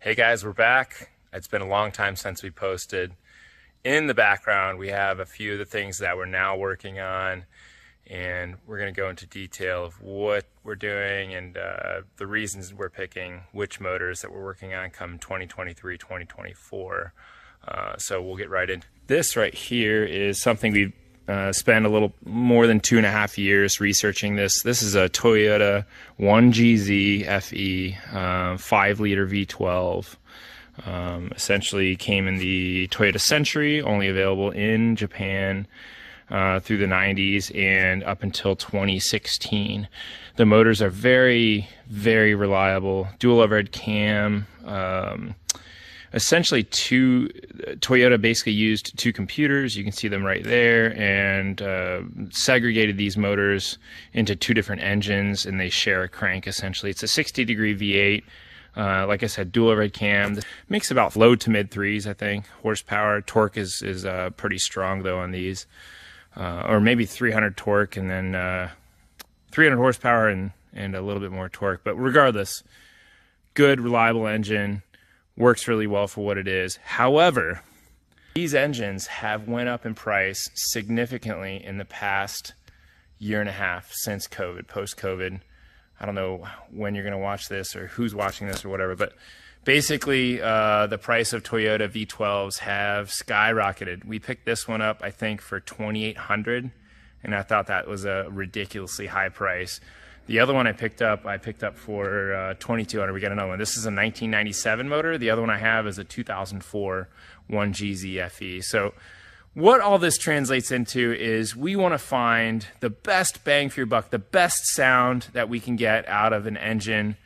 Hey guys, we're back. It's been a long time since we posted. In the background, we have a few of the things that we're now working on, and we're going to go into detail of what we're doing and uh, the reasons we're picking which motors that we're working on come 2023, 2024. Uh, so we'll get right in. This right here is something we've uh, spent a little more than two and a half years researching this. This is a Toyota 1GZ FE uh, 5 liter V12. Um, essentially came in the Toyota Century, only available in Japan uh, through the 90s and up until 2016. The motors are very, very reliable. Dual overhead cam. Um, essentially two Toyota basically used two computers. You can see them right there, and uh, segregated these motors into two different engines, and they share a crank. Essentially, it's a 60 degree V8. Uh, like I said, dual red cam this makes about low to mid threes, I think. Horsepower, torque is is uh, pretty strong though on these, uh, or maybe 300 torque and then uh, 300 horsepower and and a little bit more torque. But regardless, good reliable engine works really well for what it is. However, these engines have went up in price significantly in the past year and a half since COVID, post COVID. I don't know when you're going to watch this or who's watching this or whatever, but basically uh, the price of Toyota V12s have skyrocketed. We picked this one up, I think, for 2,800, and I thought that was a ridiculously high price. The other one I picked up, I picked up for uh, 2200. We got another one. This is a 1997 motor. The other one I have is a 2004 1GZ FE. So what all this translates into is we want to find the best bang for your buck, the best sound that we can get out of an engine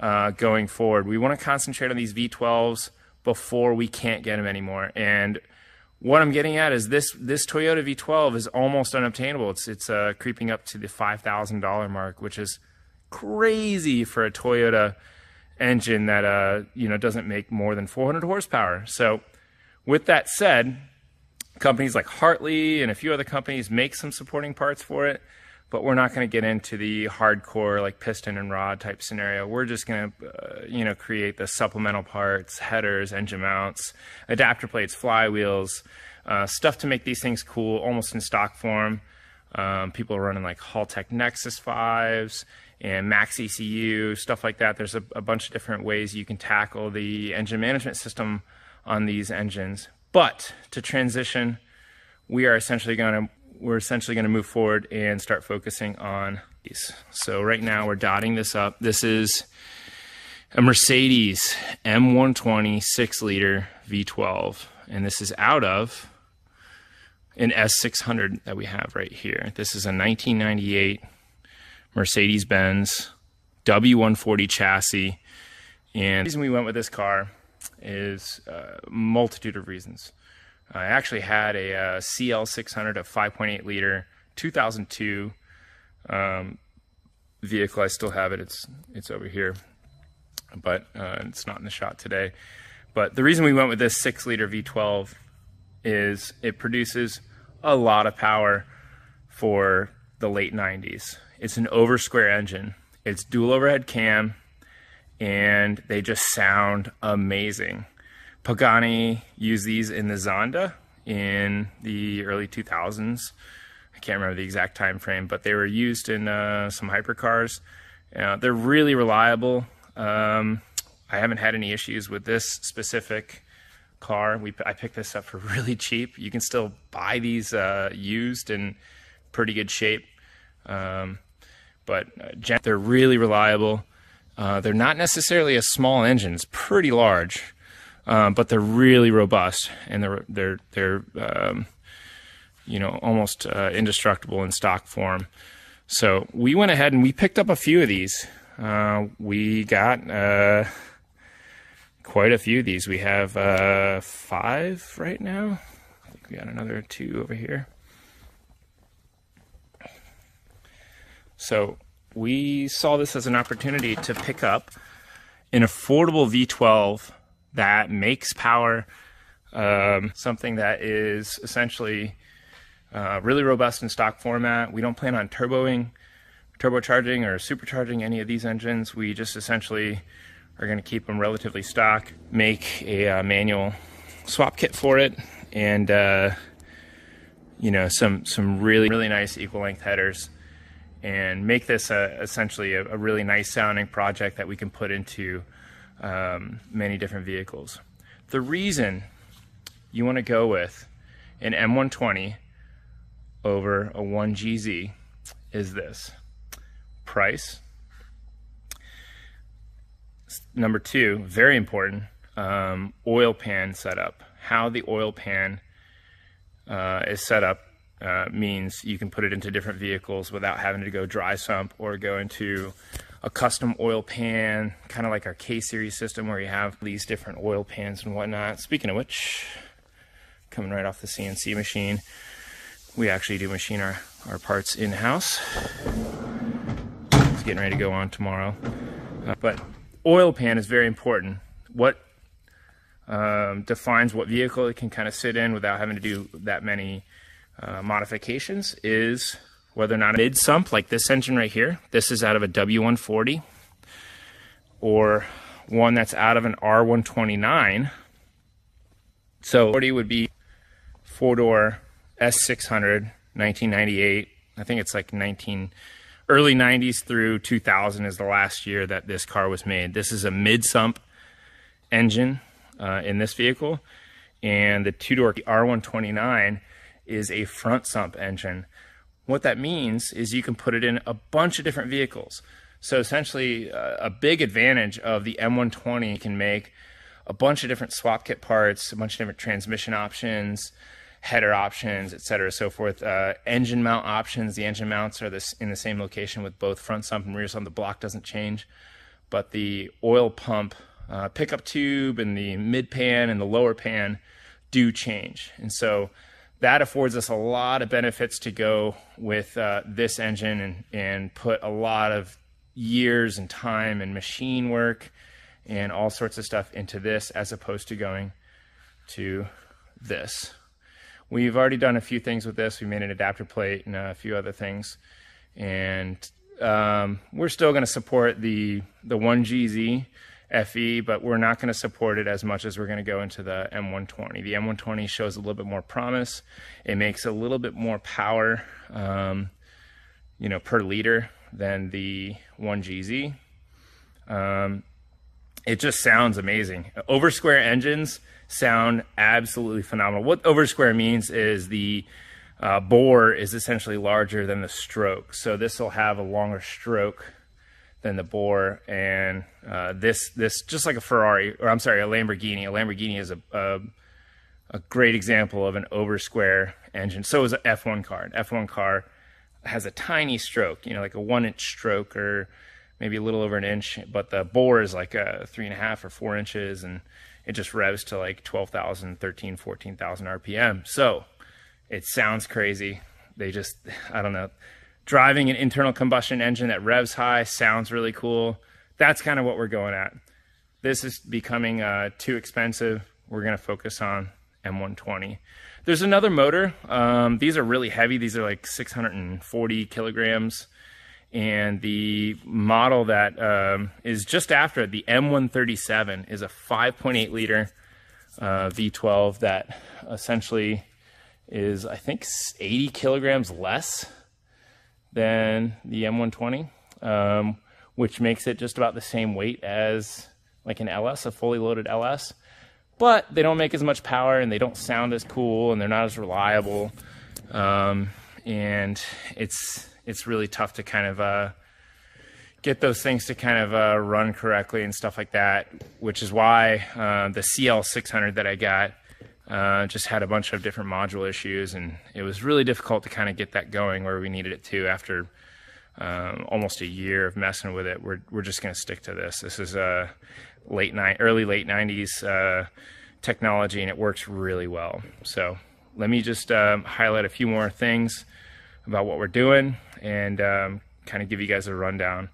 uh, going forward. We want to concentrate on these V12s before we can't get them anymore. And what I'm getting at is this this Toyota V12 is almost unobtainable. It's it's uh, creeping up to the five thousand dollar mark, which is crazy for a Toyota engine that uh you know doesn't make more than 400 horsepower. So, with that said, companies like Hartley and a few other companies make some supporting parts for it, but we're not going to get into the hardcore like piston and rod type scenario. We're just going to uh, you know create the supplemental parts, headers, engine mounts, adapter plates, flywheels, uh, stuff to make these things cool, almost in stock form. Um, people are running like Haltech Nexus 5s and MaxxECU, stuff like that. There's a, a bunch of different ways you can tackle the engine management system on these engines. But to transition, we are essentially going to we're essentially going to move forward and start focusing on these. So right now we're dotting this up. This is a Mercedes M120 6 liter V12, and this is out of an S600 that we have right here. This is a 1998 Mercedes Benz W140 chassis. And the reason we went with this car is a multitude of reasons. I actually had a, a uh, CL600, a 5.8 liter 2002 um, vehicle. I still have it. It's it's over here, but uh, it's not in the shot today. But the reason we went with this six liter V12 is it produces a lot of power for the late 90s. It's an over square engine. It's dual overhead cam, and they just sound amazing. Pagani used these in the Zonda in the early 2000s. I can't remember the exact time frame, but they were used in uh, some hypercars. Uh, they're really reliable. Um, I haven't had any issues with this specific car. We I picked this up for really cheap. You can still buy these uh, used in pretty good shape, um, but uh, they're really reliable. Uh, they're not necessarily a small engine; it's pretty large um, but they're really robust and they're they're they're um, you know almost uh, indestructible in stock form. So we went ahead and we picked up a few of these. Uh, we got uh, quite a few of these. We have uh, five right now. I think we got another two over here. So we saw this as an opportunity to pick up an affordable V12 that makes power um, something that is essentially uh, really robust in stock format. We don't plan on turboing, turbocharging, or supercharging any of these engines. We just essentially are going to keep them relatively stock, make a uh, manual swap kit for it, and uh, you know some some really really nice equal length headers, and make this a, essentially a, a, really nice sounding project that we can put into um, many different vehicles. The reason you want to go with an M120 over a 1GZ is this price. Number two, very important, um, oil pan setup. How the oil pan uh, is set up uh, means you can put it into different vehicles without having to go dry sump or go into a custom oil pan, kind of like our K series system where you have these different oil pans and whatnot. Speaking of which, coming right off the CNC machine, we actually do machine our, our parts in house. It's getting ready to go on tomorrow. Uh, but oil pan is very important. What um, defines what vehicle it can kind of sit in without having to do that many uh, modifications is whether or not a mid sump like this engine right here. This is out of a W140 or one that's out of an R129. So 40 would be four door S600 1998. I think it's like 19 early 90s through 2000 is the last year that this car was made. This is a mid sump engine uh, in this vehicle, and the two door R129 is a front sump engine. What that means is you can put it in a bunch of different vehicles. So essentially, uh, a big advantage of the M120 can make a bunch of different swap kit parts, a bunch of different transmission options, header options, et cetera, so forth. Uh, engine mount options. The engine mounts are this in the same location with both front sump and rear sump. The block doesn't change, but the oil pump uh, pickup tube and the mid pan and the lower pan do change. And so that affords us a lot of benefits to go with uh, this engine and, and put a lot of years and time and machine work and all sorts of stuff into this as opposed to going to this. We've already done a few things with this. We made an adapter plate and a few other things. And um, we're still going to support the, the 1GZ FE, but we're not going to support it as much as we're going to go into the M120. The M120 shows a little bit more promise. It makes a little bit more power, um, you know, per liter than the 1GZ. Um, it just sounds amazing. Over square engines sound absolutely phenomenal. What over square means is the uh, bore is essentially larger than the stroke. So this will have a longer stroke than the bore, and uh, this this just like a Ferrari, or I'm sorry, a Lamborghini. A Lamborghini is a, a, a great example of an over square engine. So is an F1 car. An F1 car has a tiny stroke, you know, like a one inch stroke or maybe a little over an inch, but the bore is like a three and a half or four inches, and it just revs to like 12,000, 13, 14,000 RPM. So it sounds crazy. They just, I don't know driving an internal combustion engine that revs high sounds really cool. That's kind of what we're going at. This is becoming uh, too expensive. We're going to focus on M120. There's another motor. Um, these are really heavy. These are like 640 kilograms. And the model that um, is just after it, the M137, is a 5.8 liter uh, V12 that essentially is, I think, 80 kilograms less than the M120, um, which makes it just about the same weight as like an LS, a fully loaded LS. But they don't make as much power and they don't sound as cool and they're not as reliable. Um, and it's it's really tough to kind of uh, get those things to kind of uh, run correctly and stuff like that. Which is why uh, the CL600 that I got uh, just had a bunch of different module issues, and it was really difficult to kind of get that going where we needed it to after um, almost a year of messing with it. We're we're just going to stick to this. This is a late night, early late '90s uh, technology, and it works really well. So let me just um, highlight a few more things about what we're doing, and um, kind of give you guys a rundown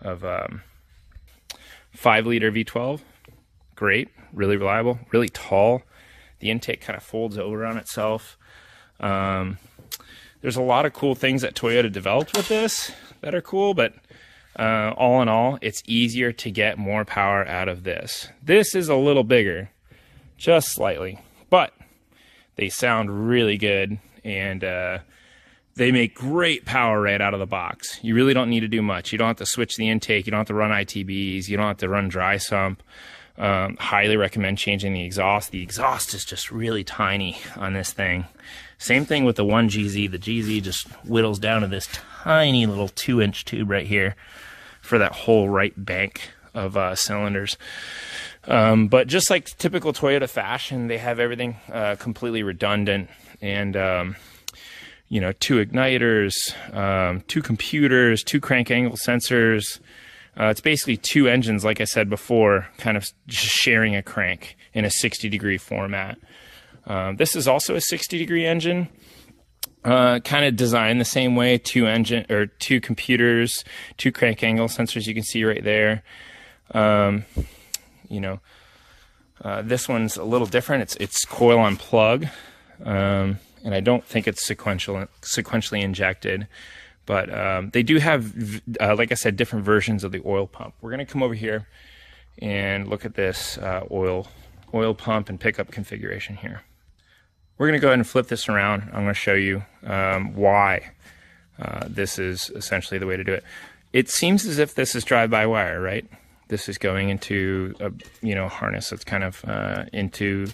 of um, five liter V12. Great, really reliable, really tall the intake kind of folds over on itself. Um, there's a lot of cool things that Toyota developed with this that are cool, but uh, all in all, it's easier to get more power out of this. This is a little bigger, just slightly, but they sound really good and uh, they make great power right out of the box. You really don't need to do much. You don't have to switch the intake. You don't have to run ITBs. You don't have to run dry sump. Um, highly recommend changing the exhaust. The exhaust is just really tiny on this thing. Same thing with the 1GZ. The GZ just whittles down to this tiny little two inch tube right here for that whole right bank of uh, cylinders. Um, but just like typical Toyota fashion, they have everything uh, completely redundant and, um, you know, two igniters, um, two computers, two crank angle sensors. Uh, it's basically two engines, like I said before, kind of just sharing a crank in a 60 degree format. Um, this is also a 60 degree engine. Uh, kind of designed the same way. Two engine or two computers, two crank angle sensors. You can see right there. Um, you know, uh, this one's a little different. It's it's coil on plug, um, and I don't think it's sequential sequentially injected. But um, they do have, uh, like I said, different versions of the oil pump. We're gonna come over here and look at this uh, oil oil pump and pickup configuration here. We're going to go ahead and flip this around. I'm going to show you um, why uh, this is essentially the way to do it. It seems as if this is drive-by-wire, right? This is going into a you know harness that's kind of uh, into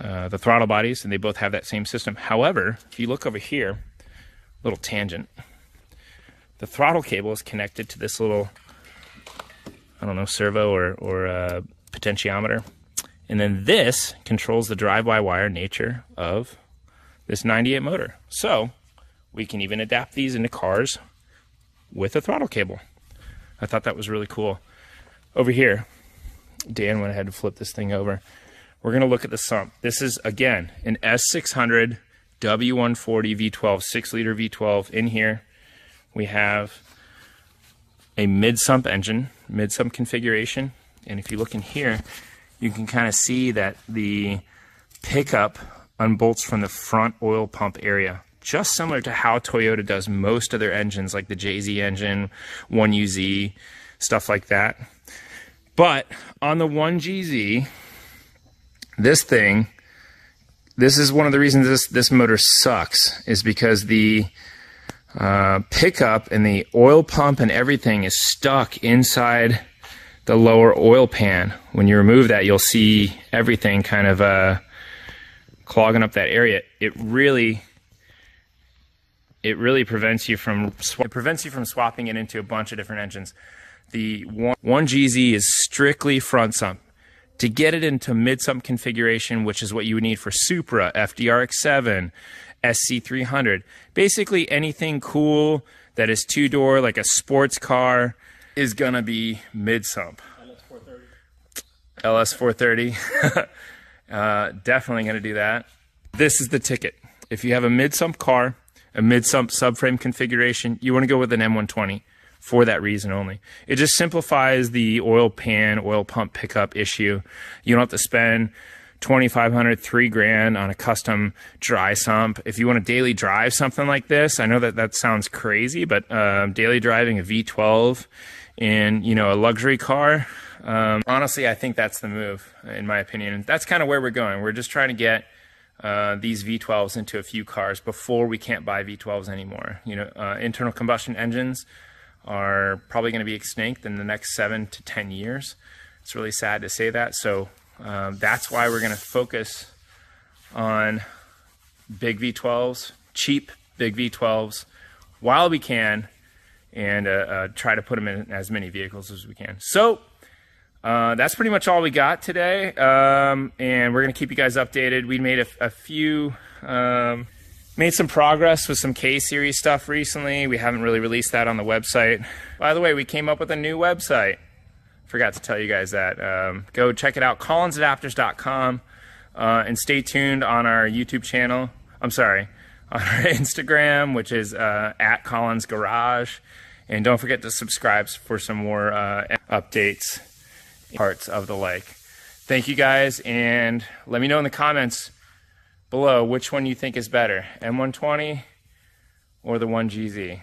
uh, the throttle bodies, and they both have that same system. However, if you look over here, little tangent, the throttle cable is connected to this little I don't know servo or or uh, potentiometer and then this controls the drive-by-wire nature of this 98 motor. So we can even adapt these into cars with a throttle cable. I thought that was really cool. Over here, Dan went ahead and flipped this thing over. We're going to look at the sump. This is, again, an S600 W140 V12, 6 liter V12. In here, we have a mid sump engine, mid sump configuration. And if you look in here, you can kind of see that the pickup unbolts from the front oil pump area just similar to how Toyota does most of their engines like the JZ engine, 1UZ, stuff like that. But on the 1GZ, this thing, this is one of the reasons this, this motor sucks, is because the uh, pickup and the oil pump and everything is stuck inside the lower oil pan. When you remove that, you'll see everything kind of uh, clogging up that area. It really, it really prevents you from it prevents you from swapping it into a bunch of different engines. The one, one GZ is strictly front sump. To get it into mid sump configuration, which is what you would need for Supra, FDRX7, SC300, basically anything cool that is two door, like a sports car is gonna be mid sump. LS 430. uh, definitely gonna do that. This is the ticket. If you have a mid sump car, a mid sump subframe configuration, you want to go with an M120 for that reason only. It just simplifies the oil pan, oil pump pickup issue. You don't have to spend 2500 3 grand on a custom dry sump if you want to daily drive something like this i know that that sounds crazy but uh, daily driving a v12 in you know a luxury car. Um, honestly, I think that's the move, in my opinion. That's kind of where we're going. We're just trying to get uh, these V12s into a few cars before we can't buy V12s anymore. You know, uh, internal combustion engines are probably going to be extinct in the next seven to ten years. It's really sad to say that. So um, that's why we're going to focus on big V12s, cheap big V12s, while we can and uh, uh, try to put them in as many vehicles as we can. So uh, that's pretty much all we got today, um, and we're gonna keep you guys updated. We made a, a few. Um, made some progress with some K series stuff recently. We haven't really released that on the website. By the way, we came up with a new website. Forgot to tell you guys that. Um, go check it out, collinsadapters.com, uh, and stay tuned on our YouTube channel. I'm sorry, on our Instagram, which is uh, at Collins Garage. And don't forget to subscribe for some more uh, updates, parts of the like. Thank you guys, and let me know in the comments below which one you think is better, M120 or the 1GZ.